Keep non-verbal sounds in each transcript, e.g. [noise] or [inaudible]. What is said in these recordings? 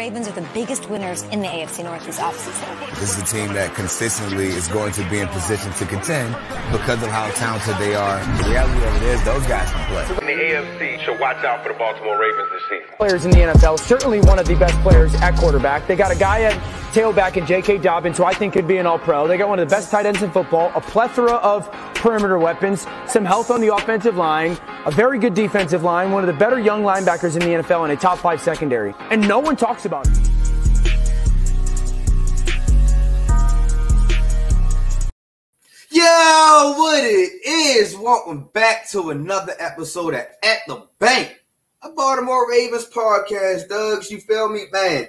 Ravens are the biggest winners in the AFC North this offseason. This is a team that consistently is going to be in position to contend because of how talented they are. The reality of it is those guys can play. In the AFC should watch out for the Baltimore Ravens this season. Players in the NFL, certainly one of the best players at quarterback. They got a guy at tailback in J.K. Dobbins, who I think could be an all-pro. They got one of the best tight ends in football, a plethora of perimeter weapons, some health on the offensive line, a very good defensive line, one of the better young linebackers in the NFL, and a top five secondary. And no one talks about it. Yo, what it is? Welcome back to another episode of At the Bank, a Baltimore Ravens podcast. Doug's, you feel me, man?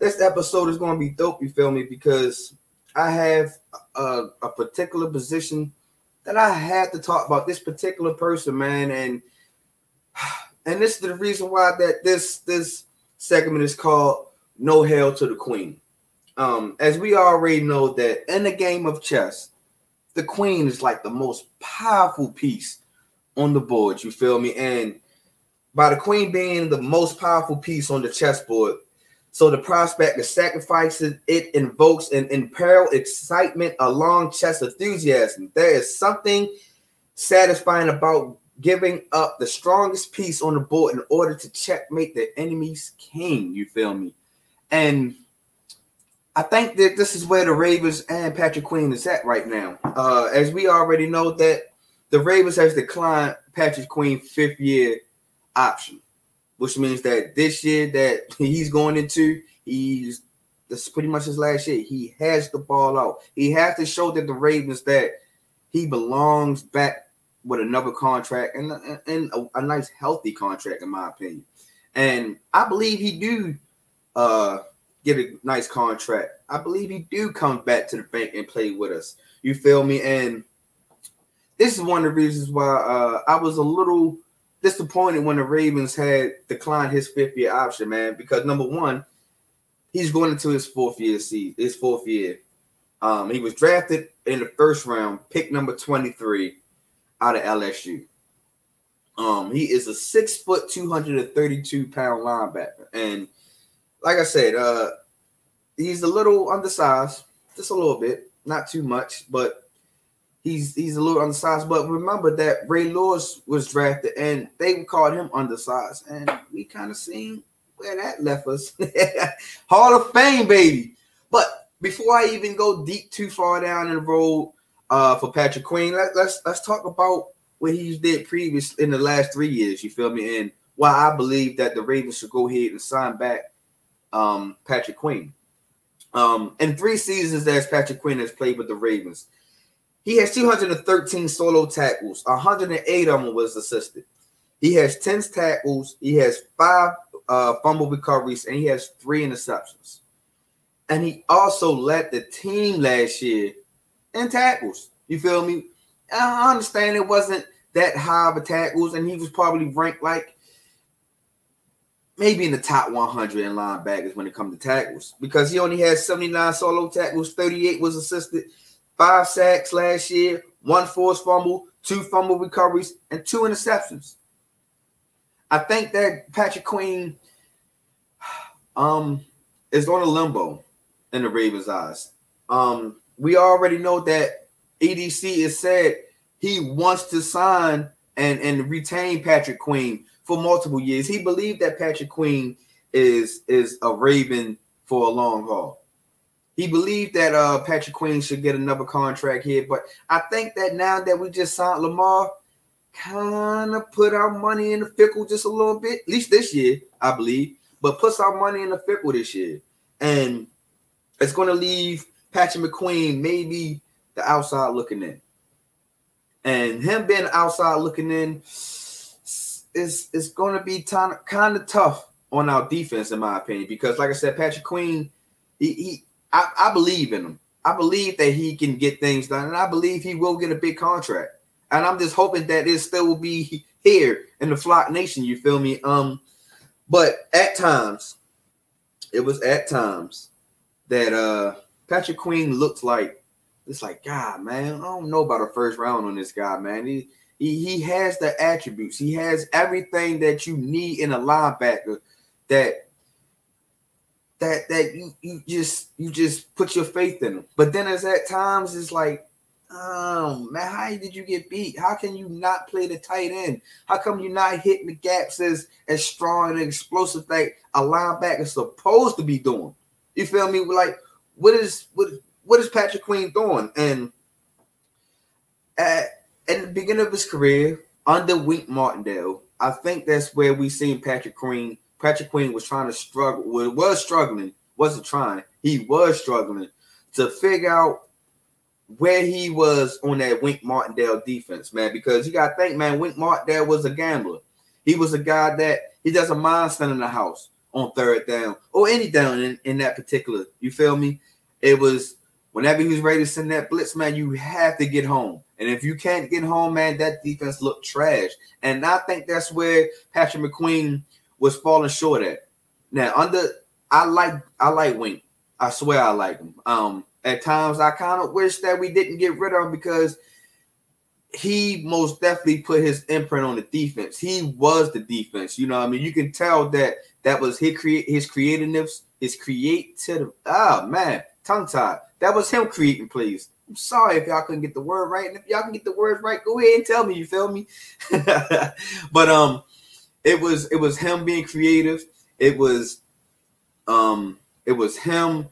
This episode is going to be dope. You feel me? Because I have a, a particular position that I had to talk about. This particular person, man, and and this is the reason why that this this segment is called "No Hail to the Queen." Um, as we already know that in the game of chess the queen is like the most powerful piece on the board. You feel me? And by the queen being the most powerful piece on the chessboard, so the prospect of sacrifices it invokes an imperial excitement a long chess enthusiasm. There is something satisfying about giving up the strongest piece on the board in order to checkmate the enemy's king. You feel me? And I think that this is where the Ravens and Patrick Queen is at right now. Uh, as we already know that the Ravens has declined Patrick Queen fifth year option, which means that this year that [laughs] he's going into, he's this is pretty much his last year. He has the ball out. He has to show that the Ravens that he belongs back with another contract and, and a, a nice healthy contract, in my opinion. And I believe he do uh get a nice contract. I believe he do come back to the bank and play with us. You feel me? And this is one of the reasons why uh, I was a little disappointed when the Ravens had declined his fifth year option, man. Because number one, he's going into his fourth year season, his fourth year. Um, he was drafted in the first round, pick number 23 out of LSU. Um, he is a six foot, 232 pound linebacker. And like I said, uh, he's a little undersized, just a little bit, not too much, but he's he's a little undersized. But remember that Ray Lewis was drafted, and they called him undersized, and we kind of seen where that left us. [laughs] Hall of Fame, baby. But before I even go deep too far down in the road uh, for Patrick Queen, let, let's let's talk about what he did previous in the last three years. You feel me? And why I believe that the Ravens should go ahead and sign back um, Patrick Queen. Um, in three seasons as Patrick Queen has played with the Ravens, he has 213 solo tackles, 108 of them was assisted. He has 10 tackles, he has five uh, fumble recoveries, and he has three interceptions. And he also led the team last year in tackles. You feel me? I understand it wasn't that high of a tackles, and he was probably ranked like maybe in the top 100 in linebackers when it comes to tackles because he only had 79 solo tackles, 38 was assisted, five sacks last year, one forced fumble, two fumble recoveries, and two interceptions. I think that Patrick Queen um is on a limbo in the Ravens' eyes. Um, we already know that EDC has said he wants to sign and, and retain Patrick Queen for multiple years. He believed that Patrick Queen is is a Raven for a long haul. He believed that uh, Patrick Queen should get another contract here, but I think that now that we just signed Lamar, kind of put our money in the fickle just a little bit, at least this year, I believe, but puts our money in the fickle this year. And it's going to leave Patrick McQueen maybe the outside looking in. And him being outside looking in, is is going to be kind of, tough on our defense, in my opinion, because like I said, Patrick Queen, he, he I, I believe in him. I believe that he can get things done, and I believe he will get a big contract. And I'm just hoping that it still will be here in the Flock Nation. You feel me? Um, but at times, it was at times that uh Patrick Queen looked like it's like God, man. I don't know about a first round on this guy, man. He he, he has the attributes. He has everything that you need in a linebacker that that that you you just you just put your faith in them. But then as at times it's like, oh man, how did you get beat? How can you not play the tight end? How come you're not hitting the gaps as as strong and explosive that a linebacker is supposed to be doing? You feel me? Like what is what what is Patrick Queen doing? And at, at the beginning of his career under Wink Martindale, I think that's where we seen Patrick Queen. Patrick Queen was trying to struggle, was struggling, wasn't trying. He was struggling to figure out where he was on that Wink Martindale defense, man. Because you got to think, man, Wink Martindale was a gambler. He was a guy that he doesn't mind standing in the house on third down or any down in, in that particular. You feel me? It was whenever he was ready to send that blitz, man, you have to get home. And if you can't get home, man, that defense looked trash. And I think that's where Patrick McQueen was falling short at. Now, under I like I like Wink. I swear I like him. Um, at times I kind of wish that we didn't get rid of him because he most definitely put his imprint on the defense. He was the defense. You know, I mean, you can tell that that was his create his creativeness, his creative. Ah, man, tongue tied. That was him creating plays. I'm sorry if y'all couldn't get the word right. And if y'all can get the words right, go ahead and tell me. You feel me? [laughs] but um, it was it was him being creative. It was um, it was him.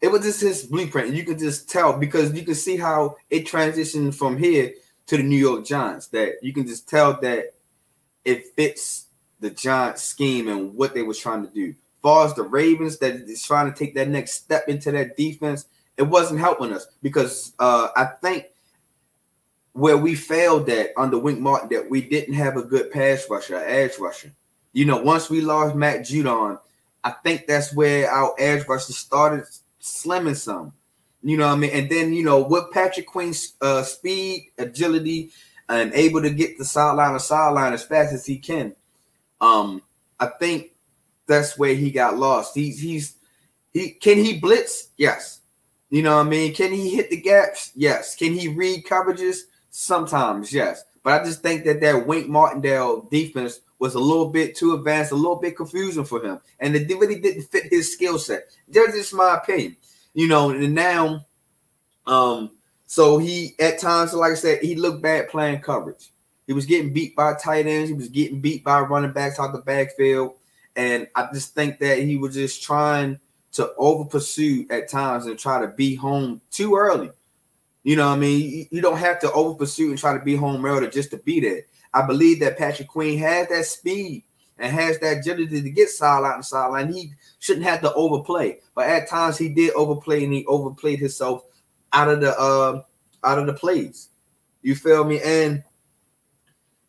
It was just his blueprint. You could just tell because you can see how it transitioned from here to the New York Giants. That you can just tell that it fits the Giants scheme and what they was trying to do. As far as the Ravens that is trying to take that next step into that defense, it wasn't helping us because uh, I think where we failed at under Wink Martindale we didn't have a good pass rusher, edge rusher. You know, once we lost Matt Judon, I think that's where our edge rusher started slimming some. You know what I mean? And then, you know, with Patrick Queen's uh, speed, agility, and able to get the sideline to sideline as fast as he can, um, I think that's where he got lost. He's he's he can he blitz? Yes. You know what I mean? Can he hit the gaps? Yes. Can he read coverages? Sometimes, yes. But I just think that that Wink Martindale defense was a little bit too advanced, a little bit confusing for him, and it really didn't fit his skill set. That's just my opinion. You know, and now, um, so he at times, like I said, he looked bad playing coverage. He was getting beat by tight ends. He was getting beat by running backs out the backfield, and I just think that he was just trying to over pursue at times and try to be home too early. You know what I mean? You don't have to over pursue and try to be home early just to be there. I believe that Patrick Queen has that speed and has that agility to get sideline and sideline. He shouldn't have to overplay, but at times he did overplay and he overplayed himself out of the uh, out of the plays. You feel me? And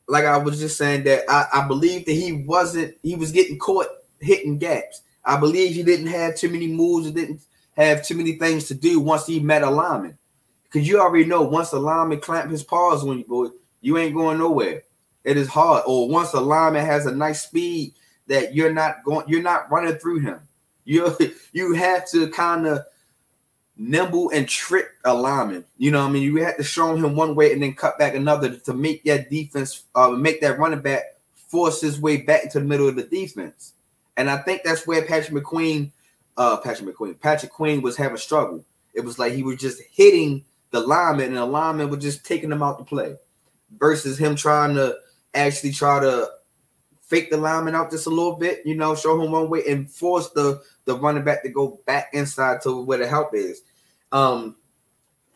like I was just saying that I, I believe that he wasn't he was getting caught hitting gaps. I believe he didn't have too many moves, and didn't have too many things to do once he met a lineman. Because you already know once a lineman clamp his paws on you boy, you ain't going nowhere. It is hard. Or once a lineman has a nice speed that you're not going, you're not running through him. [laughs] You you have to kind of nimble and trick a lineman. You know, what I mean, you have to show him one way and then cut back another to make that defense, uh, make that running back force his way back into the middle of the defense. And I think that's where Patrick McQueen, uh, Patrick McQueen, Patrick Queen was having struggle. It was like he was just hitting the lineman, and the lineman was just taking him out to play, versus him trying to actually try to fake the lineman out just a little bit, you know, show him one way and force the the running back to go back inside to where the help is. Um,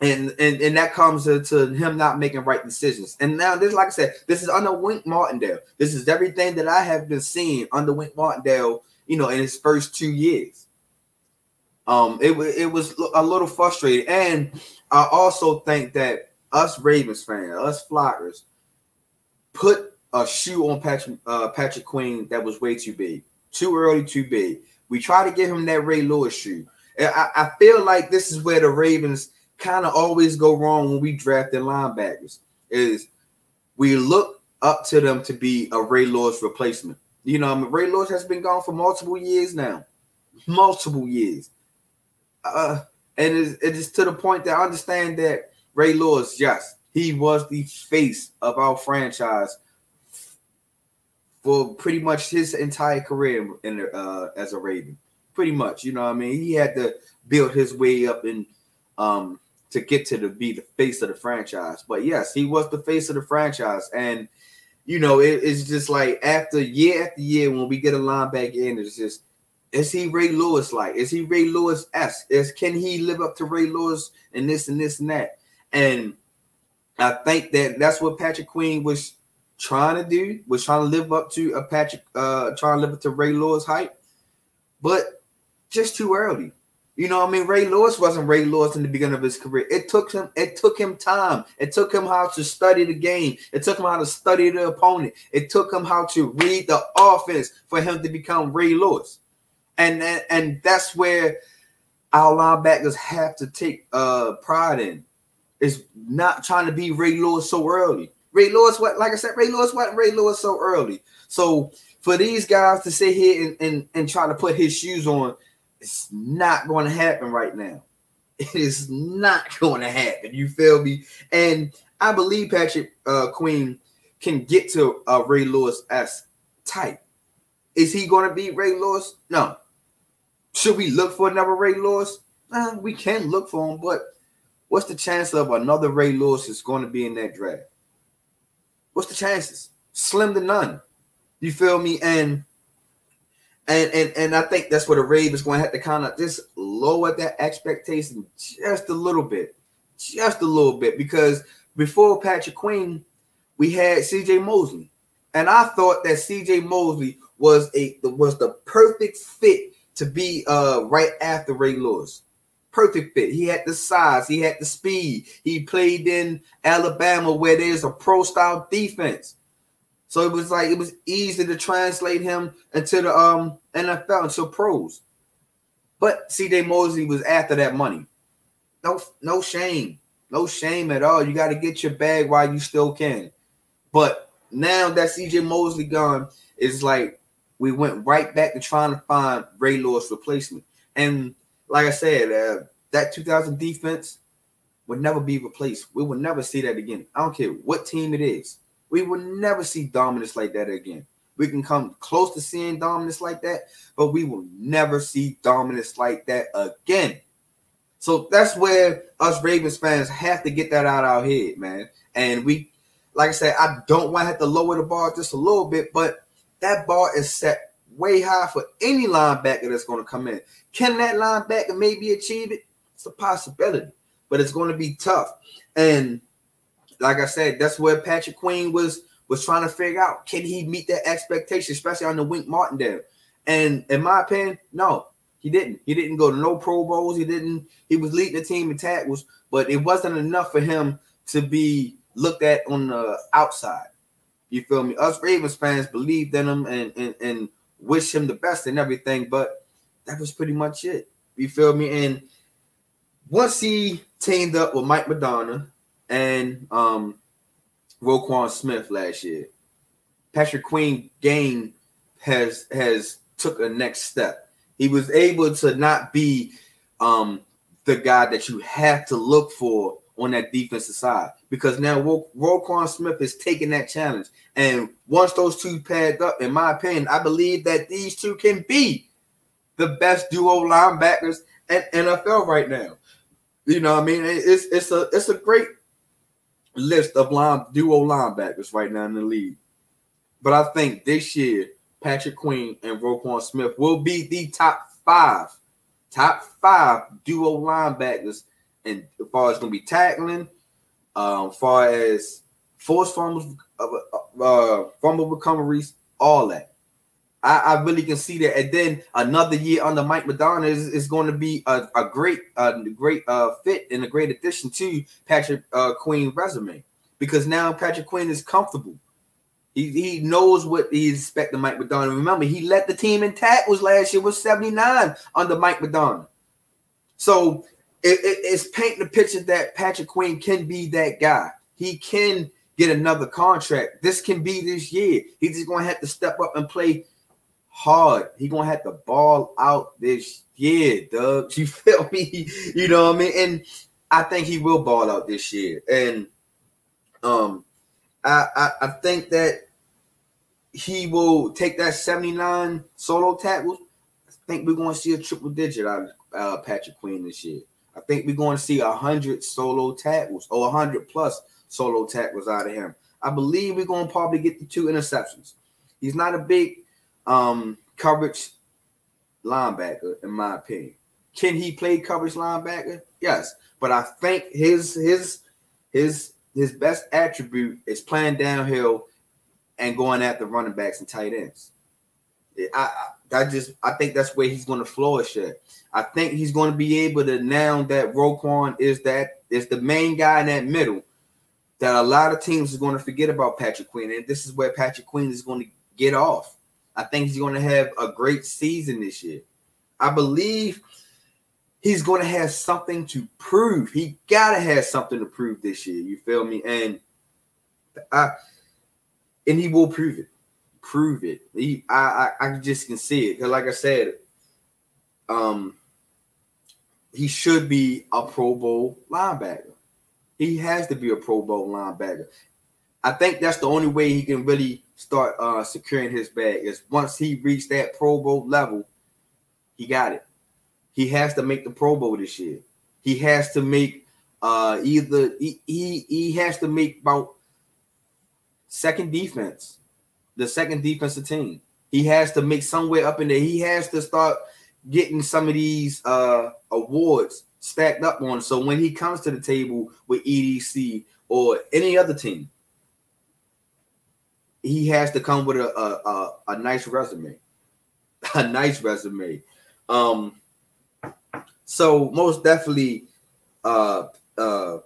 and and and that comes to, to, him not making right decisions. And now this, like I said, this is under Wink Martindale. This is everything that I have been seeing under Wink Martindale. You know, in his first two years. Um, it it was a little frustrating, and I also think that us Ravens fans, us Flockers, put a shoe on Patrick uh, Patrick Queen that was way too big, too early, too big. We try to give him that Ray Lewis shoe. I, I feel like this is where the Ravens kind of always go wrong when we drafted linebackers is we look up to them to be a Ray Lewis replacement. You know, I mean, Ray Lewis has been gone for multiple years now, multiple years. Uh, and it is to the point that I understand that Ray Lewis, yes, he was the face of our franchise for pretty much his entire career in uh, as a Raven pretty much. You know what I mean? He had to build his way up and um to get to the be the face of the franchise. But yes, he was the face of the franchise, and you know it, it's just like after year after year when we get a linebacker in, it's just is he Ray Lewis like? Is he Ray Lewis s? Is can he live up to Ray Lewis and this and this and that? And I think that that's what Patrick Queen was trying to do, was trying to live up to a Patrick, uh, trying to live up to Ray Lewis hype, but just too early. You know, I mean, Ray Lewis wasn't Ray Lewis in the beginning of his career. It took him, it took him time. It took him how to study the game. It took him how to study the opponent. It took him how to read the offense for him to become Ray Lewis. And and, that's where our linebackers have to take uh pride in. Is not trying to be Ray Lewis so early. Ray Lewis, what like I said, Ray Lewis wasn't Ray Lewis so early. So for these guys to sit here and, and, and try to put his shoes on it's not going to happen right now. It is not [laughs] going to happen. You feel me? And I believe Patrick uh, Queen can get to uh, Ray Lewis as type. Is he going to be Ray Lewis? No. Should we look for another Ray Lewis? Uh, we can look for him, but what's the chance of another Ray Lewis is going to be in that draft? What's the chances? Slim to none. You feel me? And and and and I think that's where the Ravens going to have to kind of just lower that expectation just a little bit, just a little bit, because before Patrick Queen, we had C.J. Mosley, and I thought that C.J. Mosley was a was the perfect fit to be uh right after Ray Lewis. Perfect fit. He had the size, he had the speed. He played in Alabama where there's a pro style defense. So it was like it was easy to translate him into the um NFL into pros. But CJ Mosley was after that money. No, no shame. No shame at all. You got to get your bag while you still can. But now that CJ Mosley gone, it's like we went right back to trying to find Ray Lewis replacement. And like I said, uh, that 2000 defense would never be replaced. We will never see that again. I don't care what team it is. We will never see dominance like that again. We can come close to seeing dominance like that, but we will never see dominance like that again. So that's where us Ravens fans have to get that out of our head, man. And we, like I said, I don't want to have to lower the bar just a little bit, but that bar is set way high for any linebacker that's going to come in. Can that linebacker maybe achieve it? It's a possibility, but it's going to be tough. And like I said, that's where Patrick Queen was was trying to figure out can he meet that expectation, especially on the Wink Martindale. And in my opinion, no, he didn't. He didn't go to no Pro Bowls. He didn't. He was leading the team in tackles, but it wasn't enough for him to be looked at on the outside. You feel me? Us Ravens fans believed in him and and, and wish him the best and everything, but that was pretty much it. You feel me? And once he teamed up with Mike Macdonald, and um, Roquan Smith last year. Patrick Queen game has has took a next step. He was able to not be um, the guy that you have to look for on that defensive side because now Ro- Roquan Smith is taking that challenge. And once those two paired up, in my opinion, I believe that these two can be the best duo linebackers at NFL right now. You know, I mean, it's it's a it's a great list of line duo linebackers right now in the league. But I think this year, Patrick Queen and Roquan Smith will be the top five, top five duo linebackers. And as far as to be tackling, um, far as forced fumbles, uh, uh, fumble recoveries, all that. I, I, really can see that. And then another year under Mike Macdonald is, is going to be a, a great, a great uh, fit and a great addition to Patrick uh, Queen's resume because now Patrick Queen is comfortable. He, he knows what he's expecting Mike Macdonald. Remember, he led the team in tackles last year with 79 under Mike Macdonald. So it, it, it's painting the picture that Patrick Queen can be that guy. He can get another contract. This can be this year. He's just going to have to step up and play – hard. He gonna have to ball out this year, Doug. [laughs] You feel me? You know what I mean? And I think he will ball out this year. And um, I I, I think that he will take that 79 solo tackles. I think we're going to see a triple digit out of uh, Patrick Queen this year. I think we're going to see a hundred solo tackles or a hundred plus solo tackles out of him. I believe we're going to probably get the two interceptions. He's not a big um, coverage linebacker, in my opinion. Can he play coverage linebacker? Yes, but I think his his his his best attribute is playing downhill and going at the running backs and tight ends. I, I, I just I think that's where he's going to flourish at. I think he's going to be able to now that Roquan is that is the main guy in that middle that a lot of teams is going to forget about Patrick Queen, and this is where Patrick Queen is going to get off. I think he's going to have a great season this year. I believe he's going to have something to prove. He got to have something to prove this year. You feel me? And I and he will prove it. Prove it. He, I, I, I just can see it. Cause like I said, um, he should be a Pro Bowl linebacker. He has to be a Pro Bowl linebacker. I think that's the only way he can really start uh, securing his bag is once he reached that Pro Bowl level, he got it. He has to make the Pro Bowl this year. He has to make uh, either he, he he has to make about second defense, the second defensive team. He has to make somewhere up in there. He has to start getting some of these uh, awards stacked up on. So when he comes to the table with EDC or any other team, he has to come with a a, a, a nice resume, [laughs] a nice resume. Um, so most definitely, uh, uh,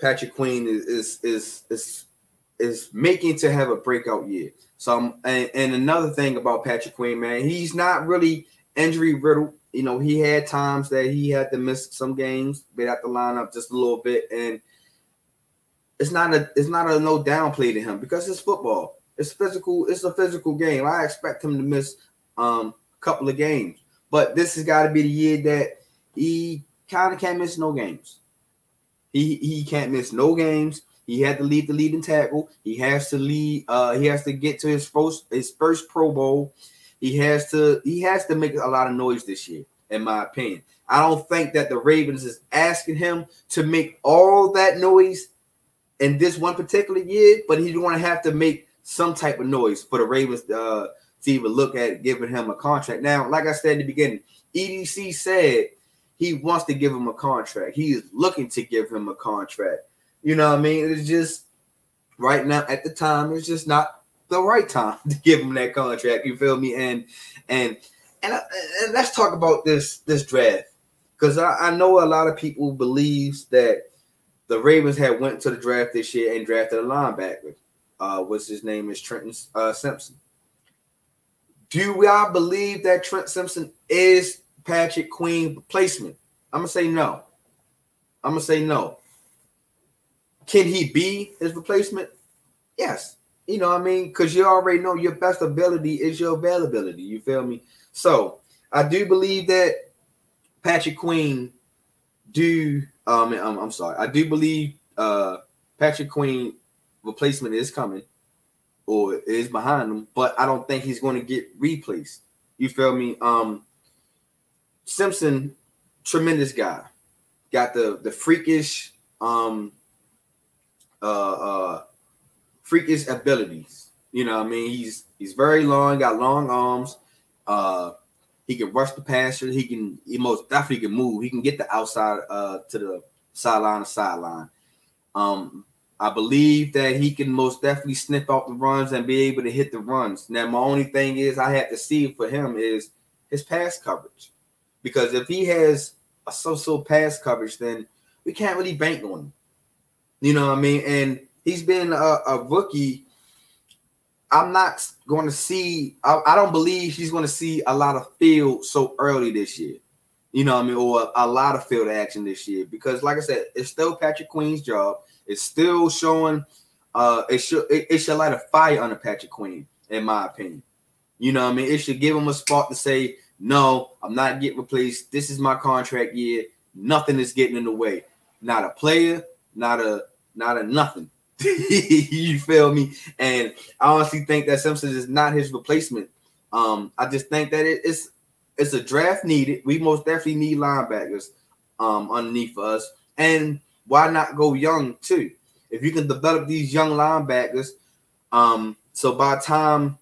Patrick Queen is is is is, is making to have a breakout year. So, um, and, and another thing about Patrick Queen, man, he's not really injury riddled. You know, he had times that he had to miss some games, been out the lineup just a little bit, and it's not a it's not a no downplay to him because it's football. It's physical. It's a physical game. I expect him to miss um, a couple of games, but this has got to be the year that he kind of can't miss no games. He he can't miss no games. He had to lead the leading tackle. He has to lead. Uh, he has to get to his first his first Pro Bowl. He has to he has to make a lot of noise this year, in my opinion. I don't think that the Ravens is asking him to make all that noise in this one particular year, but he's going to have to make some type of noise for the Ravens uh, to even look at giving him a contract. Now, like I said in the beginning, EDC said he wants to give him a contract. He is looking to give him a contract. You know what I mean? It's just right now at the time, it's just not the right time [laughs] to give him that contract. You feel me? And and and, and let's talk about this this draft because I, I know a lot of people believes that the Ravens had went to the draft this year and drafted a linebacker uh, what's his name is Trenton uh, Simpson. Do I believe that Trent Simpson is Patrick Queen replacement? I'm gonna say no. I'm gonna say no. Can he be his replacement? Yes. You know what I mean? Because you already know your best ability is your availability. You feel me? So I do believe that Patrick Queen do um I'm, I'm sorry. I do believe uh Patrick Queen replacement is coming or is behind him, but I don't think he's going to get replaced. You feel me? Um Simpson, tremendous guy. Got the the freakish um uh uh freakish abilities. You know, I mean, he's he's very long, got long arms. Uh he can rush the passer. He can he most definitely can move. He can get the outside uh to the sideline to sideline. Um, I believe that he can most definitely sniff out the runs and be able to hit the runs. Now, my only thing is I have to see for him is his pass coverage. Because if he has a so-so pass coverage, then we can't really bank on him. You know what I mean? And he's been a, a rookie. I'm not going to see, I, I don't believe he's going to see a lot of field so early this year. You know what I mean? Or a, lot of field action this year. Because, like I said, it's still Patrick Queen's job it's still showing. Uh, it should it, it should light a fire under Patrick Queen, in my opinion. You know what I mean? It should give him a spot to say, no, I'm not getting replaced. This is my contract year. Nothing is getting in the way. Not a player, not a not a nothing. [laughs] you feel me? And I honestly think that Simpson is not his replacement. Um, I just think that it, it's it's a draft needed. We most definitely need linebackers um underneath us. And why not go young too? If you can develop these young linebackers, um, so by time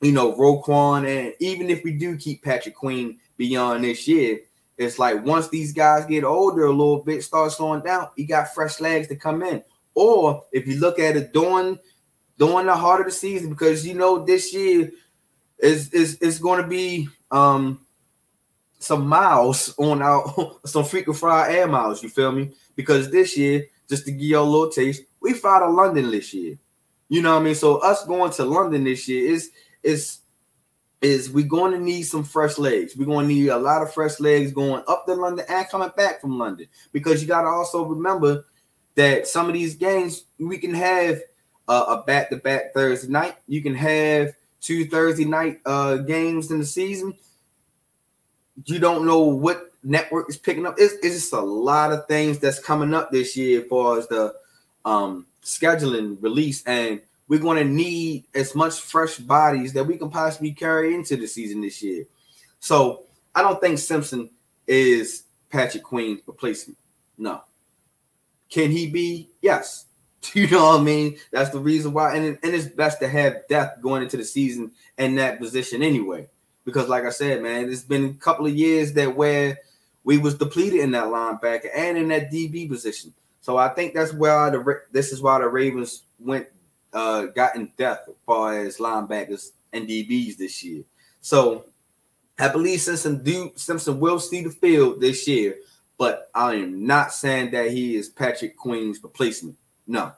you know Roquan, and even if we do keep Patrick Queen beyond this year, it's like once these guys get older a little bit, start slowing down, you got fresh legs to come in. Or if you look at it during during the heart of the season, because you know this year is is is going to be um some miles on our [laughs] some frequent fry air miles. You feel me? Because this year, just to give you a little taste, we fly to London this year. You know what I mean? So us going to London this year is is is we're going to need some fresh legs. We're going to need a lot of fresh legs going up to London and coming back from London because you got to also remember that some of these games we can have uh, a back to back Thursday night. You can have two Thursday night uh, games in the season. You don't know what network is picking up. It's, it's just a lot of things that's coming up this year as far as the um, scheduling release, and we're going to need as much fresh bodies that we can possibly carry into the season this year. So I don't think Simpson is Patrick Queen's replacement. No. Can he be? Yes. [laughs] You know what I mean? That's the reason why, and, and it's best to have depth going into the season in that position anyway. Because, like I said, man, it's been a couple of years that where we was depleted in that linebacker and in that DB position. So I think that's why the this is why the Ravens went uh in depth as far as linebackers and DBs this year. So I believe Simpson do Simpson will see the field this year, but I am not saying that he is Patrick Queen's replacement. No.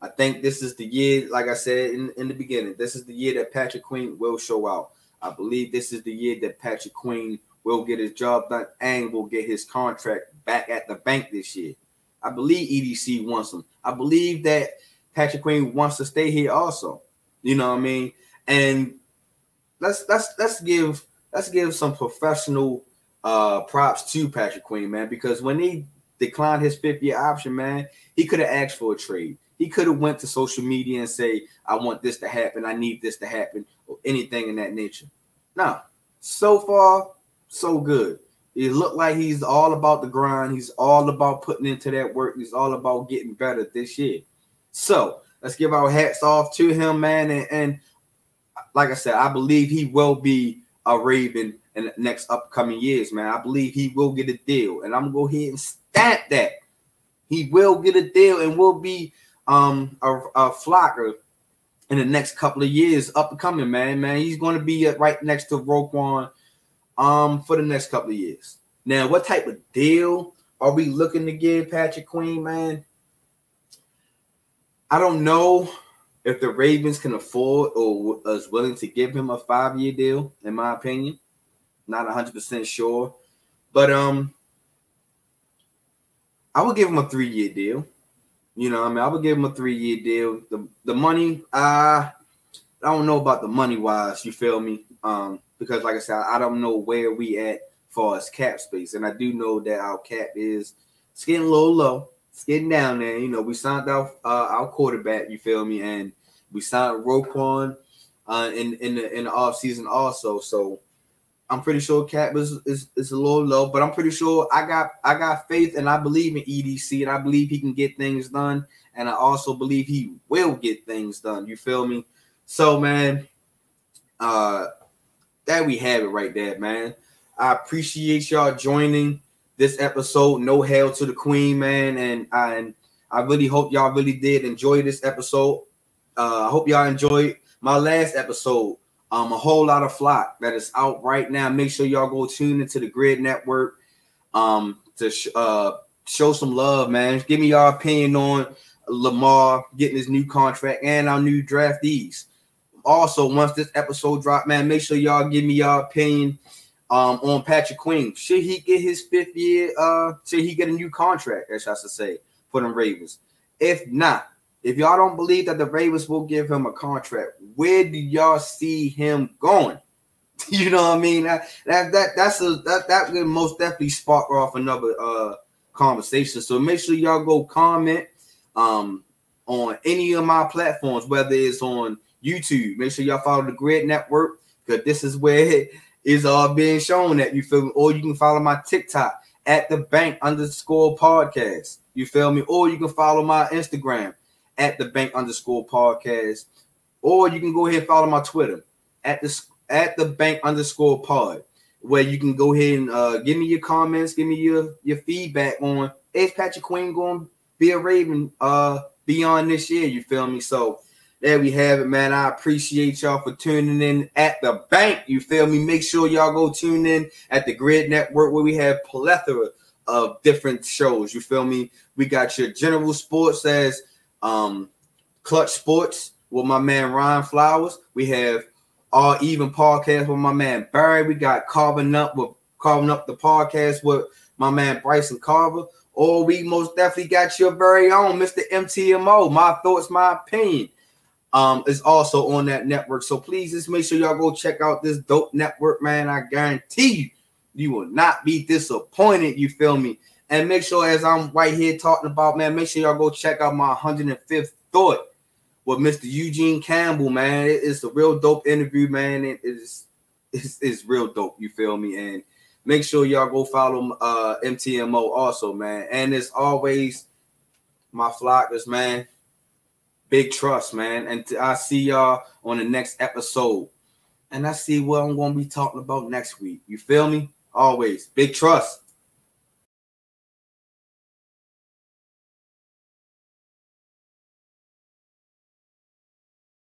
I think this is the year, like I said in, in the beginning, this is the year that Patrick Queen will show out. I believe this is the year that Patrick Queen will get his job done and will get his contract back at the bank this year. I believe EDC wants him. I believe that Patrick Queen wants to stay here also. You know what I mean? And let's let's let's give let's give some professional uh props to Patrick Queen, man, because when he declined his fifth year option, man, he could have asked for a trade. He could have went to social media and say, "I want this to happen. I need this to happen," or anything in that nature. Now, so far, so good. It looked like he's all about the grind. He's all about putting into that work. He's all about getting better this year. So let's give our hats off to him, man. And, and like I said, I believe he will be a Raven in the next upcoming years, man. I believe he will get a deal, and I'm gonna go ahead and stamp that he will get a deal and will be um a, a flocker in the next couple of years, up and coming, man. Man, he's going to be right next to Roquan um for the next couple of years. Now, what type of deal are we looking to give Patrick Queen, man? I don't know if the Ravens can afford or is willing to give him a five-year deal, in my opinion. Not 100% sure. But um I would give him a three-year deal. You know, I mean, I would give him a three-year deal. The the money, uh, I don't know about the money wise, you feel me? Um, because like I said, I don't know where we at far as cap space, and I do know that our cap is it's getting a little low. It's getting down there. You know, we signed out uh, our quarterback. You feel me? And we signed Roquan uh, in in the in the off season also. So I'm pretty sure cap is, is is a little low, but I'm pretty sure I got I got faith and I believe in EDC and I believe he can get things done. And I also believe he will get things done. You feel me? So man, uh that we have it right there, man. I appreciate y'all joining this episode. No hell to the queen, man. And I and I really hope y'all really did enjoy this episode. Uh, I hope y'all enjoyed my last episode. Um, a whole lot of flock that is out right now. Make sure y'all go tune into the GRYD Network. Um, to sh- uh show some love, man. Give me your opinion on Lamar getting his new contract and our new draftees also once this episode drop, man, make sure y'all give me your opinion um, on Patrick Queen. Should he get his fifth year? Uh, should he get a new contract? As I should say for the Ravens. If not, if y'all don't believe that the Ravens will give him a contract, where do y'all see him going? [laughs] you know what I mean? That that, that that's a that that would most definitely spark off another uh conversation. So make sure y'all go comment um on any of my platforms, whether it's on YouTube. Make sure y'all follow the GRYD Network because this is where [laughs] is all being shown that you feel me, or you can follow my TikTok at the bank underscore podcast. You feel me? Or you can follow my Instagram at the bank underscore podcast. Or you can go ahead and follow my Twitter at the at the bank underscore pod, where you can go ahead and uh, give me your comments, give me your your feedback on is Patrick Queen going to be a Raven uh beyond this year? You feel me? So there we have it, man. I appreciate y'all for tuning in at the bank. You feel me? Make sure y'all go tune in at the GRYD Network where we have plethora of different shows. You feel me? We got your general sports as um Clutch Sports with my man Ryan Flowers. We have our even podcast with my man Barry. We got carving up with carving up the podcast with my man Bryson Carver. Or we most definitely got your very own Mr. MTMO. My thoughts, my opinion um, is also on that network. So please just make sure y'all go check out this dope network, man. I guarantee you, you will not be disappointed. You feel me? And make sure, as I'm right here talking about, man, make sure y'all go check out my 105th thought with Mr. Eugene Campbell, man. It is a real dope interview, man. It is it's, it's real dope. You feel me? And make sure y'all go follow uh MTMO also, man. And as always, my flockers, man Big trust, man. And I see y'all on the next episode. And I see what I'm going to be talking about next week. You feel me? Always. Big trust.